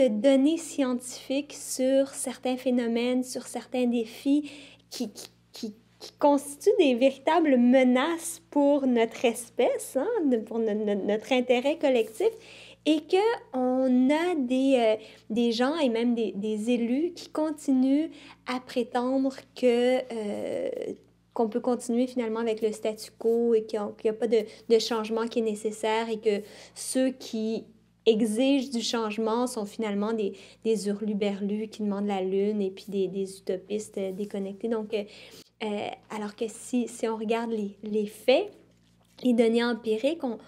on a de données scientifiques sur certains phénomènes, sur certains défis qui, qui, qui constituent des véritables menaces pour notre espèce, hein, pour notre intérêt collectif, et qu'on a des, euh, des gens et même des, des, élus qui continuent à prétendre que... Euh, qu'on peut continuer finalement avec le statu quo et qu'il n'y a, pas de, de, changement qui est nécessaire et que ceux qui exigent du changement sont finalement des, des hurluberlus qui demandent la lune et puis des, des utopistes déconnectés. Donc, euh, alors que si, si on regarde les, les, faits, les données empiriques, on,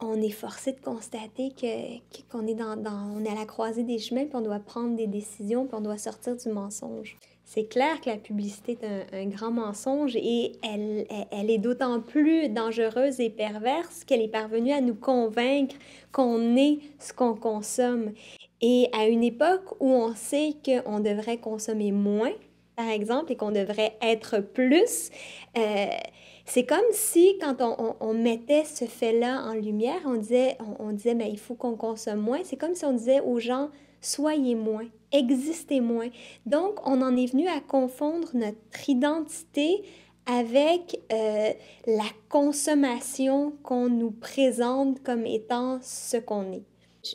on est forcé de constater que, qu'on est, dans, dans, on est à la croisée des chemins, puis on doit prendre des décisions, puis on doit sortir du mensonge. C'est clair que la publicité est un, grand mensonge et elle, est d'autant plus dangereuse et perverse qu'elle est parvenue à nous convaincre qu'on est ce qu'on consomme. Et à une époque où on sait qu'on devrait consommer moins, par exemple, et qu'on devrait être plus, euh, c'est comme si quand on, on, mettait ce fait-là en lumière, on disait, on, disait mais il faut qu'on consomme moins. C'est comme si on disait aux gens, soyez moins, existez moins. Donc, on en est venu à confondre notre identité avec euh, la consommation qu'on nous présente comme étant ce qu'on est.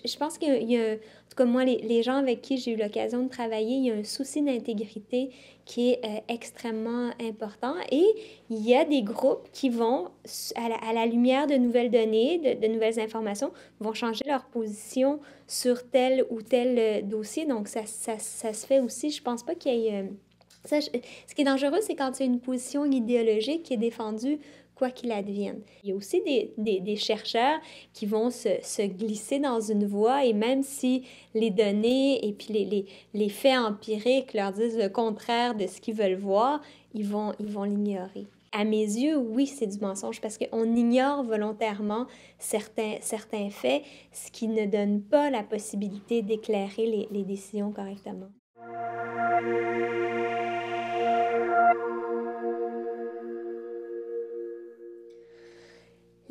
Je, pense qu'il y a, tout cas, moi, les, les gens avec qui j'ai eu l'occasion de travailler, il y a un souci d'intégrité qui est euh, extrêmement important. Et il y a des groupes qui vont, à la, à la lumière de nouvelles données, de, de, nouvelles informations, vont changer leur position sur tel ou tel euh, dossier. Donc, ça, ça, ça se fait aussi. Je pense pas qu'il y ait... Euh, ce qui est dangereux, c'est quand il y a une position idéologique qui est défendue quoi qu'il advienne. Il y a aussi des, des, chercheurs qui vont se, se, glisser dans une voie et même si les données et puis les, les, les faits empiriques leur disent le contraire de ce qu'ils veulent voir, ils vont ils vont l'ignorer. À mes yeux, oui, c'est du mensonge parce qu'on ignore volontairement certains, certains faits, ce qui ne donne pas la possibilité d'éclairer les, les décisions correctement.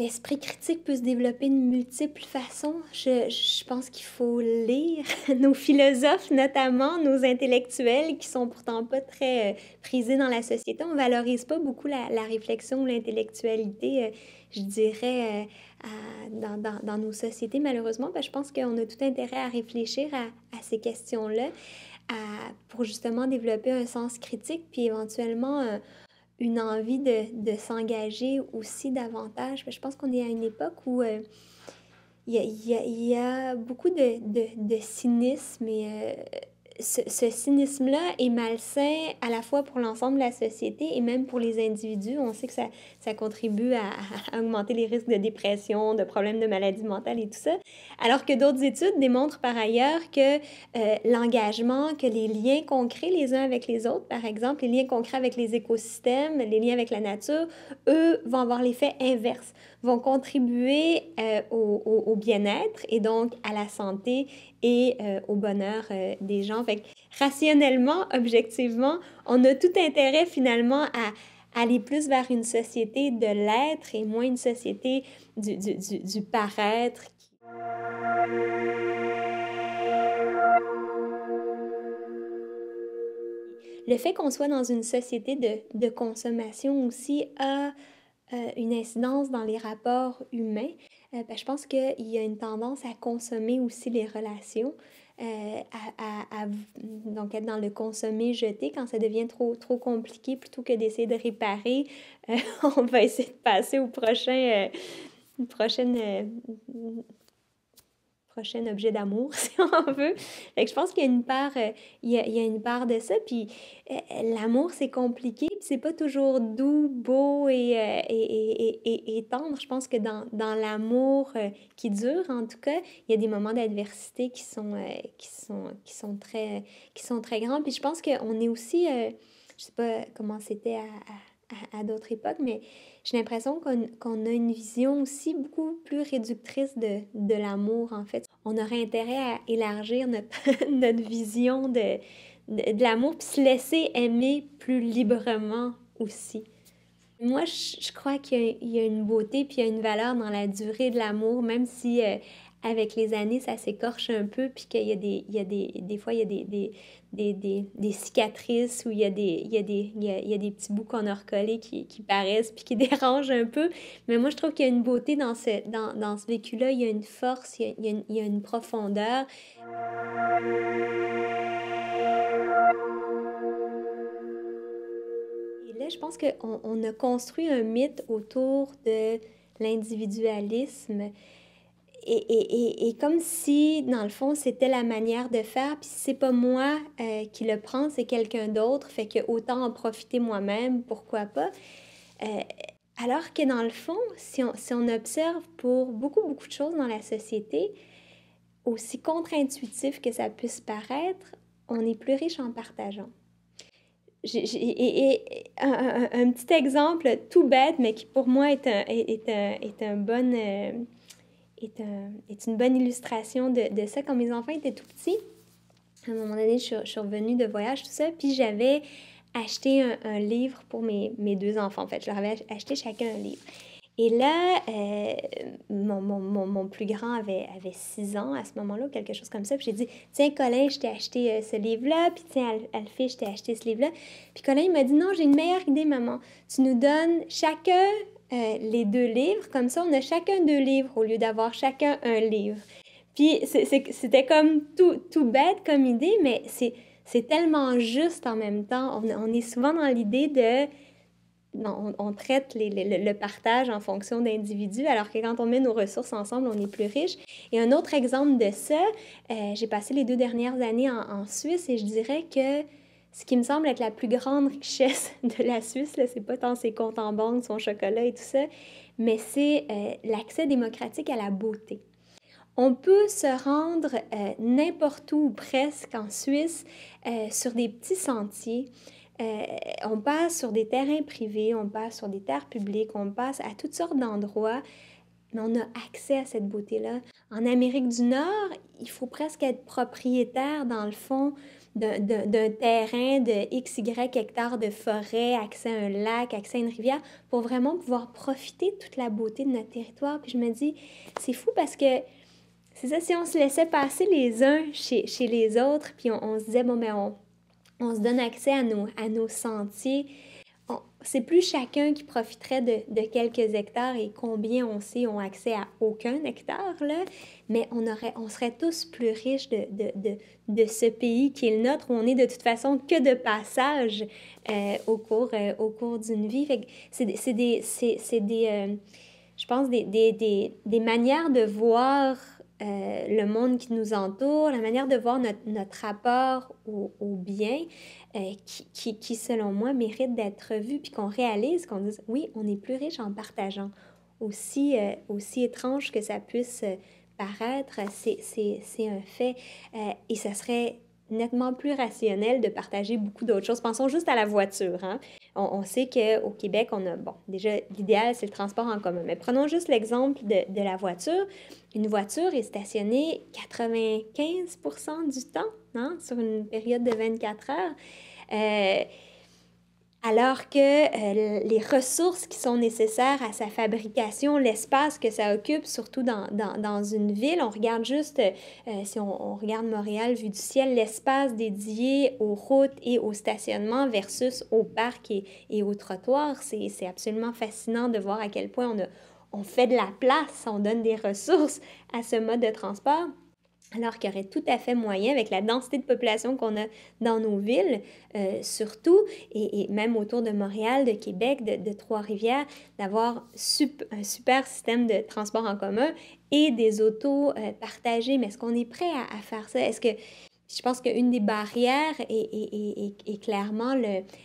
L'esprit critique peut se développer de multiples façons. Je, je pense qu'il faut lire nos philosophes, notamment nos intellectuels, qui sont pourtant pas très euh, prisés dans la société. On valorise pas beaucoup la, la réflexion ou l'intellectualité, euh, je dirais, euh, dans, dans, dans, nos sociétés, malheureusement. Ben, je pense qu'on a tout intérêt à réfléchir à ces questions-là pour justement développer un sens critique, puis éventuellement une envie de, de s'engager aussi davantage. Je pense qu'on est à une époque où euh, il y, a, beaucoup de, de, de cynisme et euh, ce, ce cynisme-là est malsain à la fois pour l'ensemble de la société et même pour les individus. On sait que ça, ça contribue à, augmenter les risques de dépression, de problèmes de maladie mentale et tout ça. Alors que d'autres études démontrent par ailleurs que euh, l'engagement, que les liens concrets les uns avec les autres, par exemple, les liens concrets avec les écosystèmes, les liens avec la nature, eux vont avoir l'effet inverse, vont contribuer euh, au, bien-être et donc à la santé et euh, au bonheur des gens. Fait rationnellement, objectivement, on a tout intérêt finalement à aller plus vers une société de l'être et moins une société du, du, du, du paraître. Le fait qu'on soit dans une société de, de consommation aussi a euh, une incidence dans les rapports humains. Euh, ben, je pense qu'il y a une tendance à consommer aussi les relations, euh, à, donc être dans le consommer jeter quand ça devient trop, trop compliqué plutôt que d'essayer de réparer. Euh, on va essayer de passer au prochain, euh, prochaine prochain objet d'amour, si on veut. Fait je pense qu'il y a une part, euh, il, y a, une part de ça. Puis euh, l'amour, c'est compliqué, puis c'est pas toujours doux, beau et, euh, tendre. Je pense que dans, dans l'amour qui dure, en tout cas, il y a des moments d'adversité qui sont, qui, sont, qui, sont très, qui sont très grands. Puis je pense qu'on est aussi, je sais pas comment c'était à, à d'autres époques, mais j'ai l'impression qu'on qu a une vision aussi beaucoup plus réductrice de, de l'amour, en fait. On aurait intérêt à élargir notre, notre vision de, de, l'amour, puis se laisser aimer plus librement aussi. Moi, je, crois qu'il y, y, a une beauté puis il y a une valeur dans la durée de l'amour, même si euh, avec les années, ça s'écorche un peu, puis qu'il y a des, il y a des, des fois, il y a des, des, des, des, des cicatrices ou il y a des, il y a des, il y a, il y a des petits bouts qu'on a recollés qui, qui paraissent, puis qui dérangent un peu. Mais moi, je trouve qu'il y a une beauté dans ce, dans, dans ce vécu-là, il y a une force, il y a, il y a, une, il y a une profondeur. Et là, je pense qu'on on a construit un mythe autour de l'individualisme et, et, et, comme si, dans le fond, c'était la manière de faire, puis c'est pas moi euh, qui le prends, c'est quelqu'un d'autre, fait que autant en profiter moi-même, pourquoi pas. Euh, alors que dans le fond, si on, si on observe pour beaucoup, beaucoup de choses dans la société, aussi contre-intuitif que ça puisse paraître, on est plus riche en partageant. et, un, un, petit exemple tout bête, mais qui pour moi est un, est, un, est un bon... Euh, est, est une bonne illustration de, ça. Quand mes enfants étaient tout petits, à un moment donné, je, suis revenue de voyage, tout ça, puis j'avais acheté un, livre pour mes, mes deux enfants. En fait, je leur avais acheté chacun un livre. Et là, euh, mon, mon, plus grand avait, avait six ans à ce moment-là, quelque chose comme ça. Puis j'ai dit, tiens, Colin, je t'ai acheté euh, ce livre-là. Puis tiens, Alphée, je t'ai acheté ce livre-là. Puis Colin, il m'a dit, non, j'ai une meilleure idée, maman. Tu nous donnes chacun euh, les deux livres. Comme ça, on a chacun deux livres au lieu d'avoir chacun un livre. Puis c'était comme tout, tout bête comme idée, mais c'est tellement juste en même temps. On, est souvent dans l'idée de... On, on, traite le partage en fonction d'individus, alors que quand on met nos ressources ensemble, on est plus riche. Et un autre exemple de ça, euh, j'ai passé les deux dernières années en, en Suisse et je dirais que ce qui me semble être la plus grande richesse de la Suisse, ce n'est pas tant ses comptes en banque, son chocolat et tout ça, mais c'est euh, l'accès démocratique à la beauté. On peut se rendre euh, n'importe où presque en Suisse euh, sur des petits sentiers. On passe sur des terrains privés, on passe sur des terres publiques, on passe à toutes sortes d'endroits, mais on a accès à cette beauté-là. En Amérique du Nord, il faut presque être propriétaire, dans le fond, d'un terrain de XY hectares de forêt, accès à un lac, accès à une rivière, pour vraiment pouvoir profiter de toute la beauté de notre territoire. Puis je me dis, c'est fou parce que c'est ça, si on se laissait passer les uns chez, les autres, puis on, on se disait, bon, ben on, se donne accès à nos sentiers, c'est plus chacun qui profiterait de, de, quelques hectares et combien on sait ont accès à aucun hectare, là, mais on, aurait, on serait tous plus riches de, de, de, de ce pays qui est le nôtre, où on est de toute façon que de passage euh, au cours, euh, au cours d'une vie. C'est des, des euh, je pense, des, des, des, des manières de voir euh, le monde qui nous entoure, la manière de voir notre, rapport au, au bien, euh, qui, qui, qui, selon moi, mérite d'être vu, puis qu'on réalise, qu'on dise, oui, on est plus riche en partageant. Aussi, euh, aussi étrange que ça puisse paraître, c'est un fait. et ça serait nettement plus rationnel de partager beaucoup d'autres choses. Pensons juste à la voiture. Hein? On, on sait qu'au Québec, on a, bon, déjà, l'idéal, c'est le transport en commun. Mais prenons juste l'exemple de, la voiture. Une voiture est stationnée 95% du temps hein, sur une période de 24 heures. Euh, alors que euh, les ressources qui sont nécessaires à sa fabrication, l'espace que ça occupe, surtout dans, dans, dans une ville, on regarde juste, euh, si on, on, regarde Montréal vu du ciel, l'espace dédié aux routes et au stationnement versus au parc et, et au trottoir, c'est absolument fascinant de voir à quel point on, a, on fait de la place, on donne des ressources à ce mode de transport alors qu'il y aurait tout à fait moyen, avec la densité de population qu'on a dans nos villes, euh, surtout, et, même autour de Montréal, de Québec, de, Trois-Rivières, d'avoir un super système de transport en commun et des autos euh, partagées. Mais est-ce qu'on est prêt à, à faire ça? Est-ce que je pense qu'une des barrières est, est, est, est clairement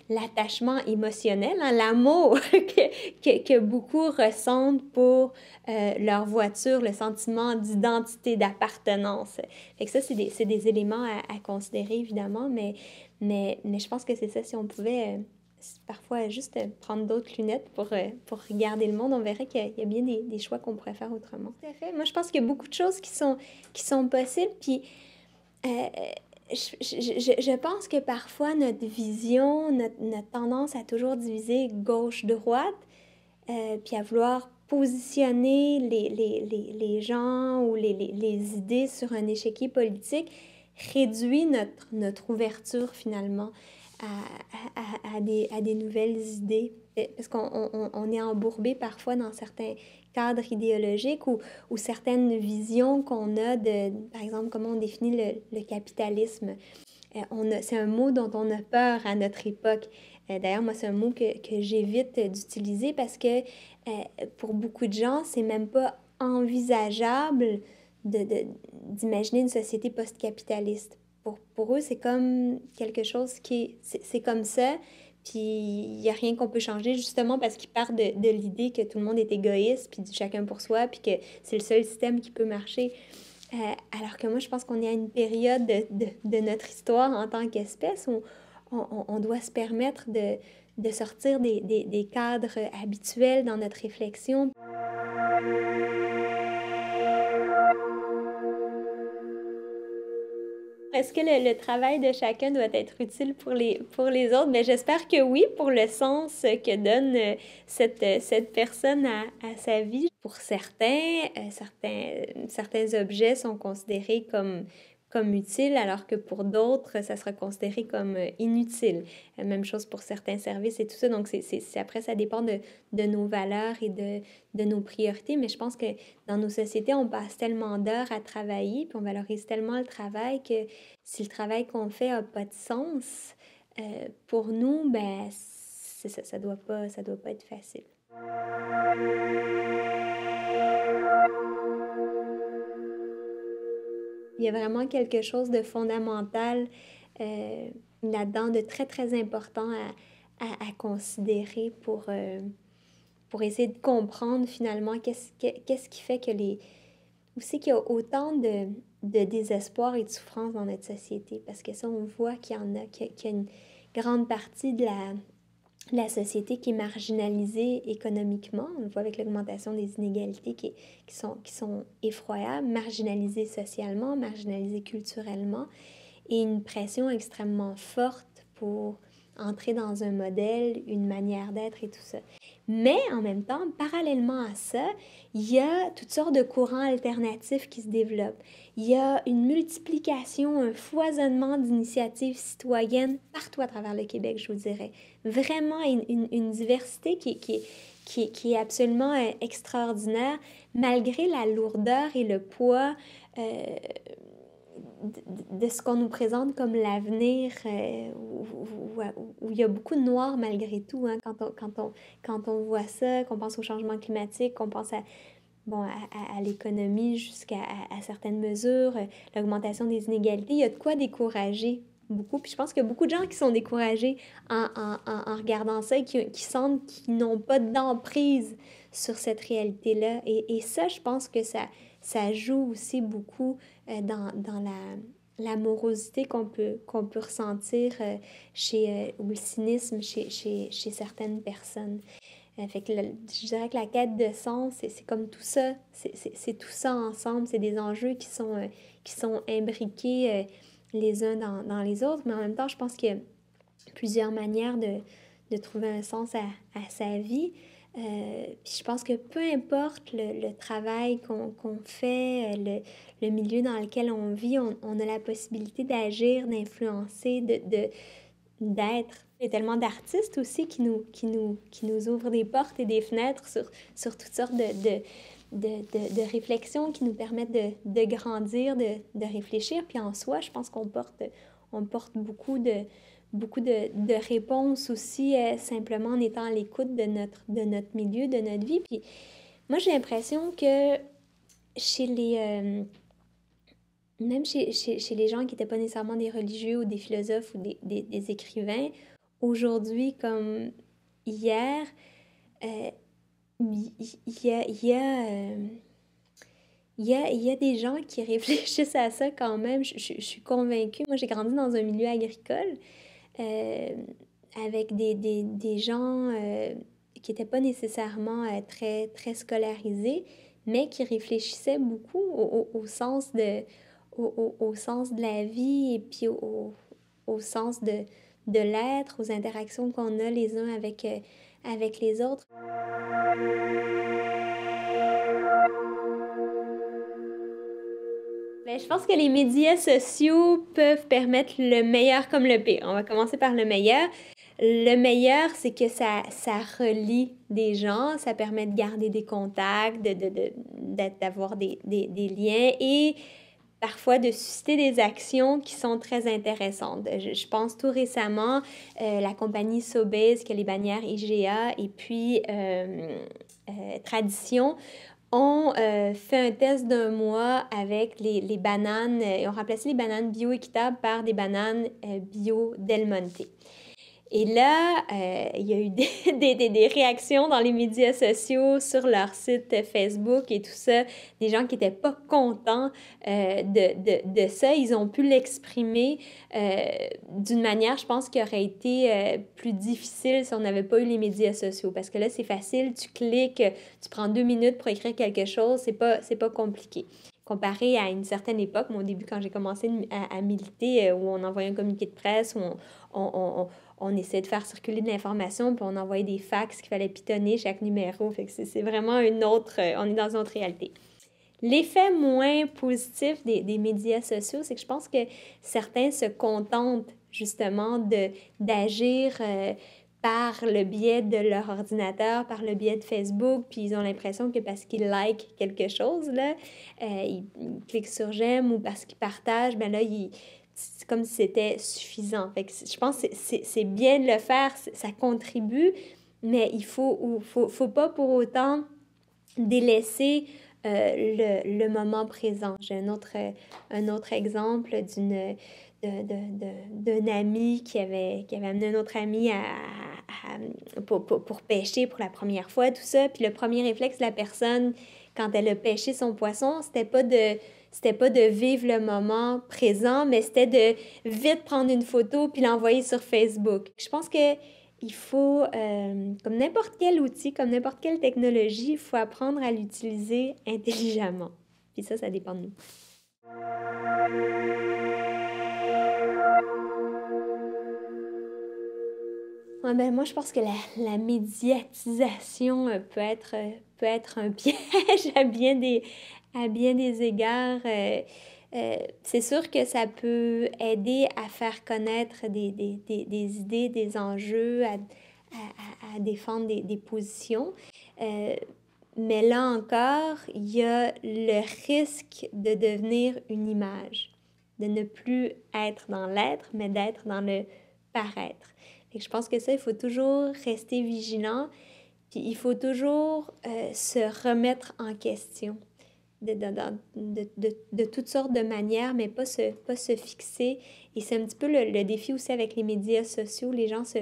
l'attachement émotionnel, hein, l'amour que, que, que, beaucoup ressentent pour euh, leur voiture, le sentiment d'identité, d'appartenance. Fait que ça, c'est des, des, éléments à, à, considérer, évidemment, mais, mais, mais je pense que c'est ça, si on pouvait... Euh, parfois juste prendre d'autres lunettes pour, euh, pour regarder le monde, on verrait qu'il y, y, a bien des, des choix qu'on pourrait faire autrement. Tout à fait. Moi, je pense qu'il y a beaucoup de choses qui sont, qui sont possibles. Puis, euh, je, pense que parfois notre vision, notre, tendance à toujours diviser gauche-droite, euh, puis à vouloir positionner les, gens ou les, idées sur un échiquier politique réduit notre, ouverture finalement à, des, nouvelles idées. Parce qu'on on, on est embourbé parfois dans certains cadres idéologiques ou, certaines visions qu'on a de, par exemple, comment on définit le, capitalisme. Euh, c'est un mot dont on a peur à notre époque. Euh, d'ailleurs, moi, c'est un mot que, j'évite d'utiliser parce que euh, pour beaucoup de gens, c'est même pas envisageable d'imaginer une société post-capitaliste. Pour, pour eux, c'est comme quelque chose qui C'est comme ça, puis il n'y a rien qu'on peut changer justement parce qu'ils partent de, de l'idée que tout le monde est égoïste, puis du chacun pour soi, puis que c'est le seul système qui peut marcher. Euh, alors que moi, je pense qu'on est à une période de, de, de notre histoire en tant qu'espèce où on, on, doit se permettre de, de sortir des, des, des, cadres habituels dans notre réflexion. Est-ce que le, travail de chacun doit être utile pour les, pour les autres? Mais j'espère que oui, pour le sens que donne euh, cette, cette personne à, à sa vie. Pour certains, euh, certains, certains objets sont considérés comme comme utile, alors que pour d'autres, ça sera considéré comme euh, inutile. Euh, même chose pour certains services et tout ça. Donc, c'est, après, ça dépend de, de, nos valeurs et de, de nos priorités. Mais je pense que dans nos sociétés, on passe tellement d'heures à travailler, puis on valorise tellement le travail que si le travail qu'on fait n'a pas de sens, euh, pour nous, ben, ça, ça doit pas, ça doit pas être facile. Il y a vraiment quelque chose de fondamental euh, là-dedans, de très, très important à, à, considérer pour, euh, pour essayer de comprendre finalement qu'est-ce, qu'est-ce qui fait que les... Aussi qu'il y a autant de, de désespoir et de souffrance dans notre société, parce que ça, on voit qu'il y en a, qu'il y a une grande partie de la, la société qui est marginalisée économiquement. On le voit avec l'augmentation des inégalités qui, sont, sont effroyables, marginalisée socialement, marginalisée culturellement, et une pression extrêmement forte pour entrer dans un modèle, une manière d'être et tout ça. Mais en même temps, parallèlement à ça, il y a toutes sortes de courants alternatifs qui se développent. Il y a une multiplication, un foisonnement d'initiatives citoyennes partout à travers le Québec, je vous dirais. Vraiment une, diversité qui, est absolument euh, extraordinaire, malgré la lourdeur et le poids. Euh, de, ce qu'on nous présente comme l'avenir, euh, où, il y a beaucoup de noir malgré tout. Hein, quand, on, quand, on, quand on voit ça, qu'on pense au changement climatique, qu'on pense à, bon, à, à, l'économie jusqu'à certaines mesures, euh, l'augmentation des inégalités, il y a de quoi décourager beaucoup. Puis je pense qu'il y a beaucoup de gens qui sont découragés en, en, en regardant ça et qui, qui sentent qu'ils n'ont pas d'emprise sur cette réalité-là. Et, et ça, je pense que ça, ça joue aussi beaucoup euh, dans, dans la l'amorosité qu'on peut, qu'on peut ressentir euh, chez, euh, ou le cynisme chez, chez, chez certaines personnes. fait que je dirais que la quête de sens, c'est comme tout ça, c'est tout ça ensemble, c'est des enjeux qui sont, qui sont imbriqués les uns dans, dans, les autres, mais en même temps, je pense qu'il y a plusieurs manières de, de trouver un sens à, à sa vie. Euh, je pense que peu importe le, le travail qu'on qu'on fait, euh, le, le, milieu dans lequel on vit, on, on a la possibilité d'agir, d'influencer, de, d'être. Il y a tellement d'artistes aussi qui nous, qui, nous, qui nous ouvrent des portes et des fenêtres sur, sur toutes sortes de, de, de, de, réflexions qui nous permettent de, grandir, de, de réfléchir. Puis en soi, je pense qu'on porte, on porte beaucoup de, beaucoup de, de réponses aussi, euh, simplement en étant à l'écoute de notre, de notre milieu, de notre vie. Puis moi, j'ai l'impression que chez les... Euh, même chez, chez, les gens qui n'étaient pas nécessairement des religieux ou des philosophes ou des, des, écrivains, aujourd'hui comme hier, euh, il y, a... Y a il y, a, il y a des gens qui réfléchissent à ça quand même. Je suis convaincue. Moi, j'ai grandi dans un milieu agricole. Euh, avec des, des, des gens euh, qui n'étaient pas nécessairement euh, très, très scolarisés, mais qui réfléchissaient beaucoup au, au, au sens, de, au, au, sens de la vie et puis au, sens de, de l'être, aux interactions qu'on a les uns avec, avec les autres. Ben, je pense que les médias sociaux peuvent permettre le meilleur comme le pire. On va commencer par le meilleur. Le meilleur, c'est que ça, ça relie des gens, ça permet de garder des contacts, d'avoir de, de, des, des, des, liens et parfois de susciter des actions qui sont très intéressantes. Je, pense tout récemment, euh, la compagnie Sobeys, qui a les bannières IGA, et puis euh, euh, Tradition, ont fait un test d'un mois avec les, bananes, et ont remplacé les bananes bio-équitables par des bananes bio Del Monte. Et là, euh, il y a eu des, des, réactions dans les médias sociaux, sur leur site Facebook et tout ça, des gens qui n'étaient pas contents euh, de, de, de, ça. Ils ont pu l'exprimer euh, d'une manière, je pense, qui aurait été plus difficile si on n'avait pas eu les médias sociaux. Parce que là, c'est facile, tu cliques, tu prends deux minutes pour écrire quelque chose, c'est pas, pas compliqué comparé à une certaine époque, mon début quand j'ai commencé à, militer, où on envoyait un communiqué de presse, où on, on essaie de faire circuler de l'information, puis on envoyait des fax qu'il fallait pitonner chaque numéro. Fait que c'est vraiment une autre, euh, on est dans une autre réalité. L'effet moins positif des, des, médias sociaux, c'est que je pense que certains se contentent justement d'agir euh, par le biais de leur ordinateur, par le biais de Facebook, puis ils ont l'impression que parce qu'ils like quelque chose, là, euh, ils, cliquent sur j'aime ou parce qu'ils partagent, ben là, ils, comme si c'était suffisant. Fait que je pense que c'est bien de le faire, ça contribue, mais il faut, faut, faut pas pour autant délaisser euh, le, le, moment présent. J'ai un autre, un autre exemple d'une d'un ami qui avait, qui avait amené un autre ami à, pour, pour, pour, pêcher pour la première fois, tout ça. Puis le premier réflexe de la personne, quand elle a pêché son poisson, c'était pas de c'était pas de vivre le moment présent, mais c'était de vite prendre une photo puis l'envoyer sur Facebook. Je pense que il faut, euh, comme n'importe quel outil, comme n'importe quelle technologie, il faut apprendre à l'utiliser intelligemment. Puis ça, ça dépend de nous. ben, moi, je pense que la, la médiatisation euh, peut être, euh, peut être un piège à bien des, à bien des égards. Euh, euh, c'est sûr que ça peut aider à faire connaître des, des, des, des idées, des enjeux, à, à, défendre des, positions. Euh, mais là encore, il y a le risque de devenir une image, de ne plus être dans l'être, mais d'être dans le paraître. Et je pense que ça, il faut toujours rester vigilant, puis il faut toujours se remettre en question de, de, de, toutes sortes de manières, mais pas se, pas se fixer. Et c'est un petit peu le, le, défi aussi avec les médias sociaux. Les gens se,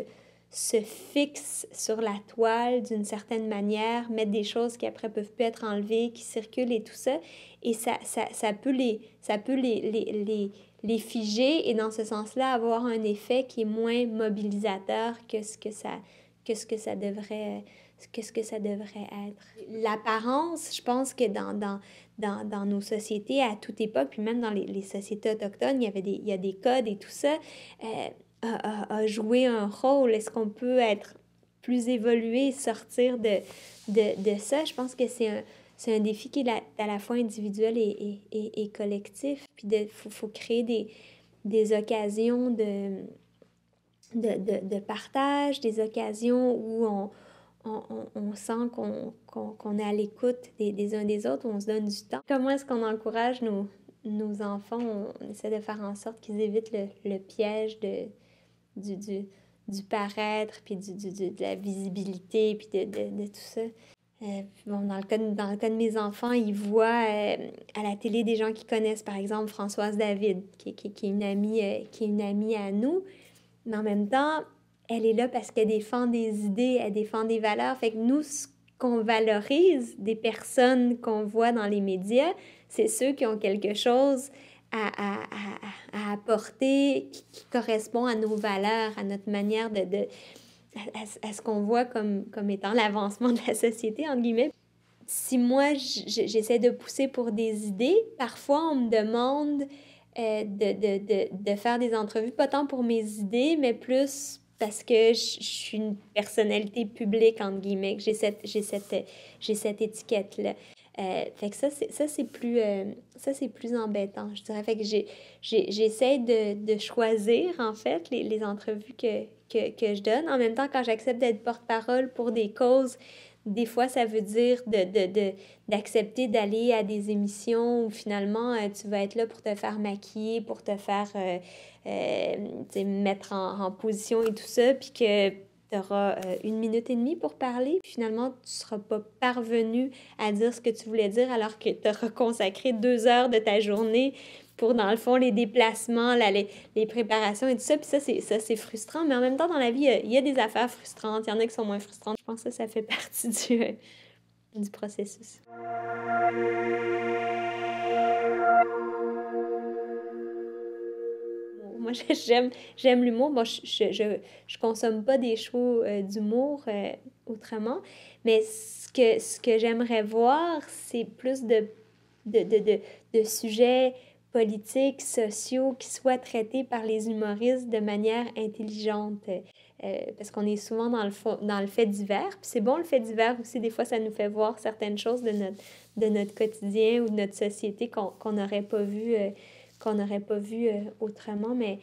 se fixent sur la toile d'une certaine manière, mettent des choses qui après peuvent plus être enlevées, qui circulent et tout ça. Et ça, ça, ça peut, les, ça peut les, les, les, les figer et dans ce sens-là avoir un effet qui est moins mobilisateur que ce que ça, que ce que ça devrait qu'est-ce que ça devrait être. L'apparence, je pense que dans, dans, dans, nos sociétés à toute époque, puis même dans les, les, sociétés autochtones, il y, avait des, il y a des codes et tout ça, euh, a, a, joué un rôle. Est-ce qu'on peut être plus évolué, sortir de, de, de ça? Je pense que c'est un, c'est un défi qui est à la fois individuel et, et, et, collectif. Puis il faut, faut, créer des, des occasions de, de, de, de partage, des occasions où on on, on, sent qu'on est à l'écoute des, uns des autres, on se donne du temps. Comment est-ce qu'on encourage nos, enfants? On, essaie de faire en sorte qu'ils évitent le, piège du, paraître, puis du, de la visibilité, puis de, tout ça. Euh, bon, dans, le cas de, mes enfants, ils voient euh, à la télé des gens qui connaissent, par exemple, Françoise David, qui est, une amie, euh, qui est une amie à nous. Mais en même temps, elle est là parce qu'elle défend des idées, elle défend des valeurs. Fait que nous, ce qu'on valorise des personnes qu'on voit dans les médias, c'est ceux qui ont quelque chose à, à, à, à apporter qui, correspond à nos valeurs, à notre manière de... de à, à, ce qu'on voit comme, comme étant l'avancement de la société, entre guillemets. Si moi, j'essaie de pousser pour des idées, parfois on me demande euh, de, de, de, de faire des entrevues, pas tant pour mes idées, mais plus parce que je, suis une personnalité publique, entre guillemets, j'ai cette, j'ai cette, j'ai cette étiquette-là. Euh, fait que ça, c'est, ça, c'est plus, euh, ça, c'est plus embêtant, je dirais. Fait que j'ai, j'essaie de, de, choisir, en fait, les, les entrevues que, que, que, je donne. En même temps, quand j'accepte d'être porte-parole pour des causes, des fois, ça veut dire d'accepter d'aller à des émissions où finalement, euh, tu vas être là pour te faire maquiller, pour te faire euh, mettre en, en, position et tout ça, puis que tu auras euh, une minute et demie pour parler, finalement, tu ne seras pas parvenu à dire ce que tu voulais dire alors que tu auras consacré deux heures de ta journée pour, dans le fond, les déplacements, les, les, préparations et tout ça. Puis ça, c'est, frustrant. Mais en même temps, dans la vie, il y, a des affaires frustrantes. Il y en a qui sont moins frustrantes. Je pense que ça, fait partie du, euh, du processus. Moi, j'aime, j'aime l'humour. Bon, je, je, je, consomme pas des shows euh, d'humour euh, autrement, mais ce que, ce que j'aimerais voir, c'est plus de, de, de, de, de sujets politiques, sociaux qui soient traités par les humoristes de manière intelligente. Euh, parce qu'on est souvent dans le, dans le fait divers. Puis c'est bon le fait divers aussi, des fois ça nous fait voir certaines choses de notre, de notre quotidien ou de notre société qu'on n'aurait pas vu qu'on n'aurait pas vu euh, autrement. Mais,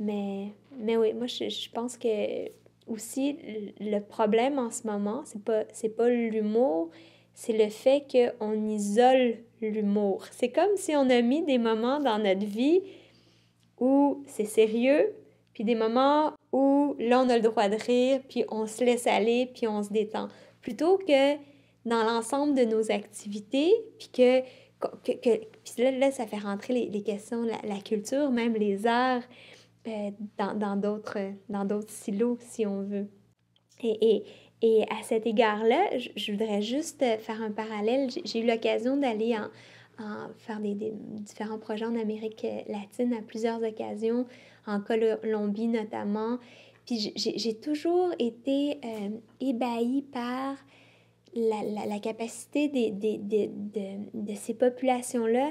mais, mais oui, moi, je, je pense que aussi, le problème en ce moment, c'est pas, pas l'humour, c'est le fait qu'on isole l'humour. C'est comme si on a mis des moments dans notre vie où c'est sérieux, puis des moments où là, on a le droit de rire, puis on se laisse aller, puis on se détend. Plutôt que dans l'ensemble de nos activités, puis que que, que, puis là, là, ça fait rentrer les, les questions, la, la, culture, même les arts, euh, dans d'autres dans silos, si on veut. Et, et à cet égard-là, je, voudrais juste faire un parallèle. J'ai eu l'occasion d'aller en, faire des, différents projets en Amérique latine à plusieurs occasions, en Colombie notamment. Puis j'ai toujours été euh, ébahie par la, capacité des, des, des, de, de, ces populations-là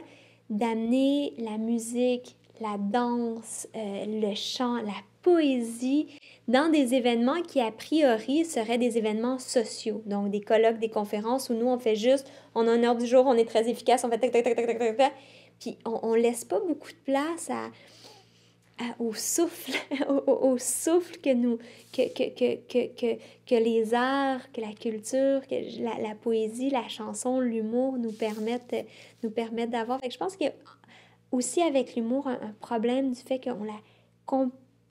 d'amener la musique, la danse, euh, le chant, la poésie dans des événements qui, a priori, seraient des événements sociaux. Donc, des colloques, des conférences où nous, on fait juste, on a un heure du jour, on est très efficace, on fait tac, tac, tac, tac, tac, tac, tac, puis on, on laisse pas beaucoup de place à, au souffle, au, souffle que, nous, que, que, que, que, que, les arts, que la culture, que la, la poésie, la chanson, l'humour nous permettent, nous permettent d'avoir. je pense a aussi avec l'humour un, un, problème du fait qu'on la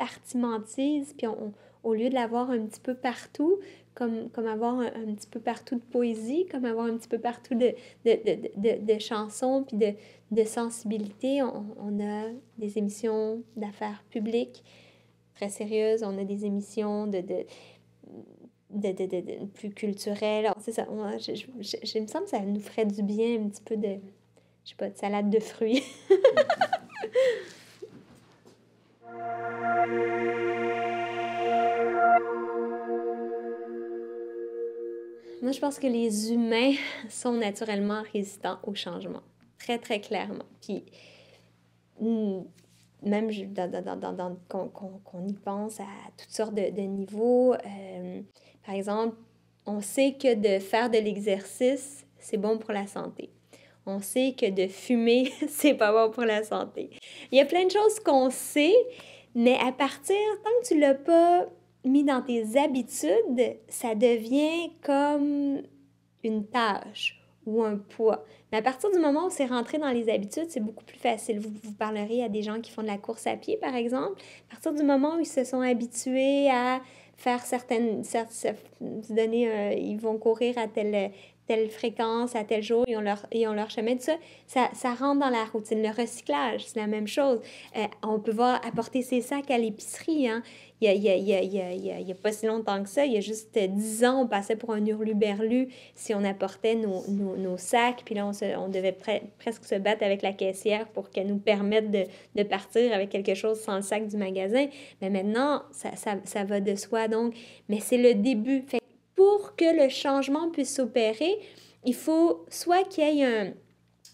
compartimentise, puis on, au lieu de l'avoir un petit peu partout, comme, comme avoir un, petit peu partout de poésie, comme avoir un petit peu partout de, de, de, de, chansons, puis de, de sensibilité. On, on, a des émissions d'affaires publiques très sérieuses, on a des émissions de, de, de, de, de, plus culturelles. C'est ça, on, je, je, je, je, me semble que ça nous ferait du bien un petit peu de, je sais pas, de salade de fruits. Je pense que les humains sont naturellement résistants au changement, très, très clairement. Puis, hmm, même qu'on qu y pense à toutes sortes de, de niveaux. Euh, par exemple, on sait que de faire de l'exercice, c'est bon pour la santé. On sait que de fumer, c'est pas bon pour la santé. Il y a plein de choses qu'on sait, mais à partir, tant que tu l'as pas mis dans tes habitudes, ça devient comme une tâche ou un poids. Mais à partir du moment où c'est rentré dans les habitudes, c'est beaucoup plus facile. Vous, vous parlerez à des gens qui font de la course à pied, par exemple. À partir du moment où ils se sont habitués à faire certaines, certaines donner, euh, ils vont courir à telle, telle fréquence, à tel jour, ils ont leur, ils ont leur chemin, tout ça, ça, ça rentre dans la routine. Le recyclage, c'est la même chose. Euh, on peut voir apporter ses sacs à l'épicerie. Hein il y a, y a, a, a, pas si longtemps que ça, il y a juste dix ans, on passait pour un hurluberlu si on apportait nos, nos, sacs, puis là, on, se, on devait pre presque se battre avec la caissière pour qu'elle nous permette de, de partir avec quelque chose sans le sac du magasin. Mais maintenant, ça, ça, ça va de soi, donc, mais c'est le début. Pour que le changement puisse s'opérer, il faut soit qu'il y ait un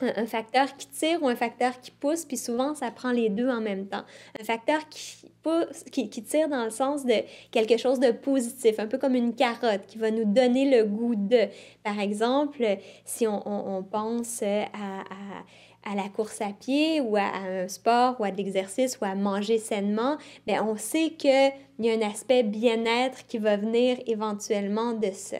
un, facteur qui tire ou un facteur qui pousse, puis souvent, ça prend les deux en même temps. Un facteur qui, pousse, qui, qui, tire dans le sens de quelque chose de positif, un peu comme une carotte qui va nous donner le goût de. Par exemple, si on, on, pense à, à, à, la course à pied ou à, un sport ou à de l'exercice ou à manger sainement, bien, on sait qu'il y a un aspect bien-être qui va venir éventuellement de ça.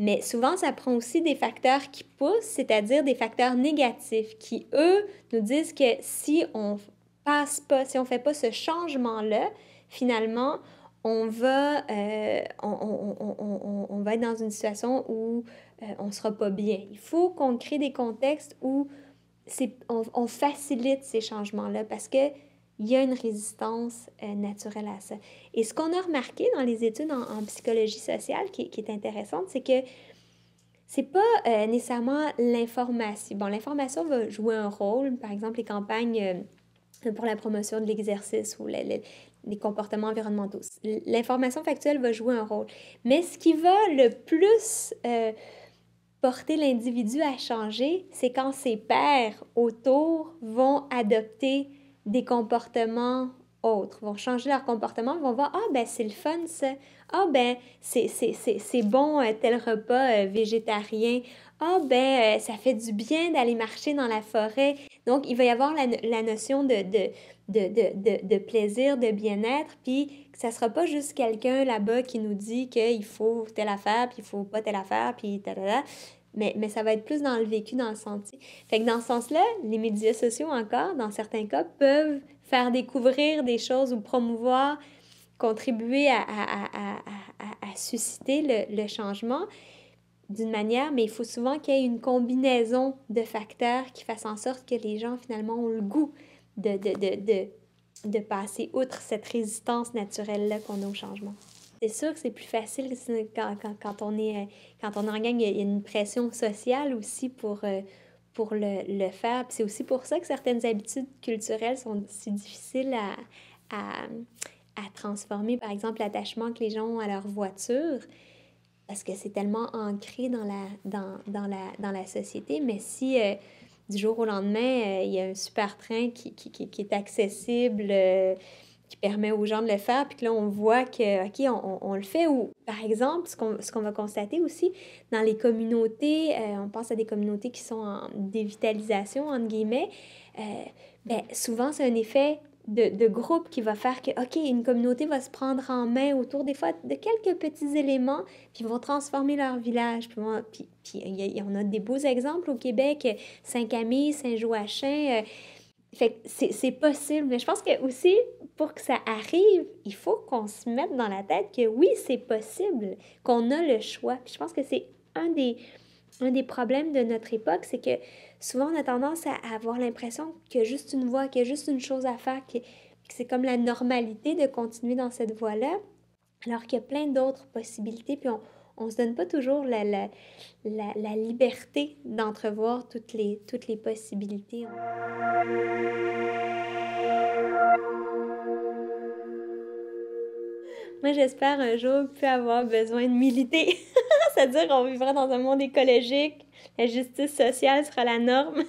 Mais souvent, ça prend aussi des facteurs qui poussent, c'est-à-dire des facteurs négatifs qui, eux, nous disent que si on passe pas, si on fait pas ce changement-là, finalement, on va, euh, on, va être dans une situation où euh, on ne sera pas bien. Il faut qu'on crée des contextes où on, on facilite ces changements-là parce que il y a une résistance euh, naturelle à ça. Et ce qu'on a remarqué dans les études en, psychologie sociale qui, est intéressante, c'est que c'est pas euh, nécessairement l'information. Bon, l'information va jouer un rôle, par exemple les campagnes euh, pour la promotion de l'exercice ou les, les, comportements environnementaux. L'information factuelle va jouer un rôle. Mais ce qui va le plus porter l'individu à changer, c'est quand ses pairs autour vont adopter des comportements autres, vont changer leur comportement, vont voir, ah ben c'est le fun ça, ah ben c'est bon euh, tel repas euh, végétarien, ah ben euh, ça fait du bien d'aller marcher dans la forêt. Donc il va y avoir la, la notion de, de, de, de, plaisir, de bien-être, puis ça sera pas juste quelqu'un là-bas qui nous dit qu'il faut telle affaire, puis il faut pas telle affaire, puis ta mais, mais ça va être plus dans le vécu, dans le senti. Fait que dans ce sens-là, les médias sociaux encore, dans certains cas, peuvent faire découvrir des choses ou promouvoir, contribuer à, à, à, à susciter le, le changement d'une manière, mais il faut souvent qu'il y ait une combinaison de facteurs qui fassent en sorte que les gens finalement ont le goût de, de, de, de, de passer outre cette résistance naturelle-là qu'on a au changement. C'est sûr que c'est plus facile quand, quand, quand, on est quand on en gagne, il y a une pression sociale aussi pour, euh, pour le, le faire. c'est aussi pour ça que certaines habitudes culturelles sont si difficiles à, à, à transformer. Par exemple, l'attachement que les gens ont à leur voiture, parce que c'est tellement ancré dans la, dans, dans, la, dans la société. Mais si euh, du jour au lendemain, euh, il y a un super train qui, qui, qui est accessible, qui permet aux gens de le faire, puis que là, on voit que, OK, on, on, le fait. Ou, par exemple, ce qu'on, ce va constater aussi dans les communautés, euh, on pense à des communautés qui sont en dévitalisation, entre guillemets, euh, ben, souvent, c'est un effet de, de, groupe qui va faire que, OK, une communauté va se prendre en main autour des fois de quelques petits éléments, puis vont transformer leur village. Puis, puis, puis il y, en a des beaux exemples au Québec, Saint-Camille, Saint-Joachim. Euh, fait c'est possible, mais je pense que aussi, pour que ça arrive, il faut qu'on se mette dans la tête que oui, c'est possible, qu'on a le choix. Je pense que c'est un des, un des problèmes de notre époque, c'est que souvent on a tendance à avoir l'impression qu'il y a juste une voie, qu'il y a juste une chose à faire, que, c'est comme la normalité de continuer dans cette voie-là, alors qu'il y a plein d'autres possibilités, puis on ne se donne pas toujours la, la, la, liberté d'entrevoir toutes les, toutes les possibilités. Moi, j'espère un jour plus avoir besoin de militer. C'est-à-dire qu'on vivra dans un monde écologique, la justice sociale sera la norme.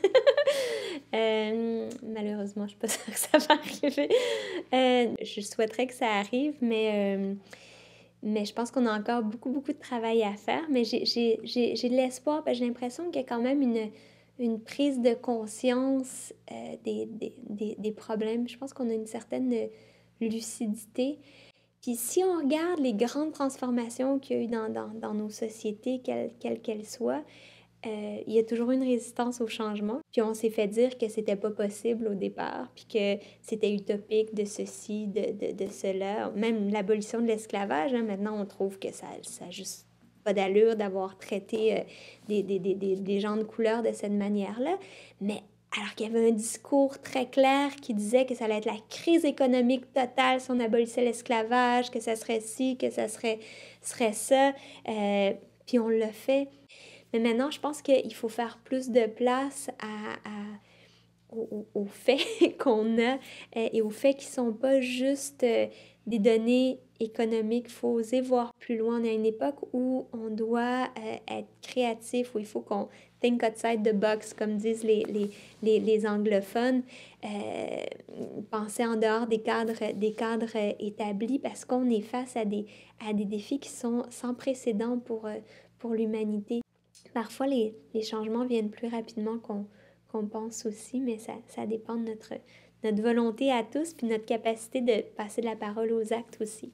euh, malheureusement, je ne suis pas sûre que ça va arriver. Euh, je souhaiterais que ça arrive, mais euh, mais je pense qu'on a encore beaucoup, beaucoup de travail à faire. Mais j'ai de l'espoir, j'ai l'impression qu'il y a quand même une, une prise de conscience euh, des, des, des, des, problèmes. Je pense qu'on a une certaine lucidité. Puis si on regarde les grandes transformations qu'il y a eu dans, dans, dans nos sociétés, quelles qu'elles soient, euh, il y a toujours une résistance au changement. Puis on s'est fait dire que c'était pas possible au départ, puis que c'était utopique de ceci, de, de, de cela. Même l'abolition de l'esclavage, hein, maintenant on trouve que ça n'a juste pas d'allure d'avoir traité euh, des, des, des, des, gens de couleur de cette manière-là. Mais alors qu'il y avait un discours très clair qui disait que ça allait être la crise économique totale si on abolissait l'esclavage, que ça serait ci, que ça serait, serait ça, euh, puis on l'a fait. Mais maintenant, je pense qu'il faut faire plus de place à, à aux, faits qu'on a euh, et aux faits qui ne sont pas juste euh, des données économiques. Il faut oser voir plus loin. On est à une époque où on doit euh, être créatif, où il faut qu'on think outside the box, comme disent les, les, les, anglophones, penser en dehors des cadres, des cadres établis parce qu'on est face à des, à des défis qui sont sans précédent pour, pour l'humanité. Parfois, les, changements viennent plus rapidement qu'on qu'on pense aussi, mais ça, ça dépend de notre, notre volonté à tous, puis notre capacité de passer de la parole aux actes aussi.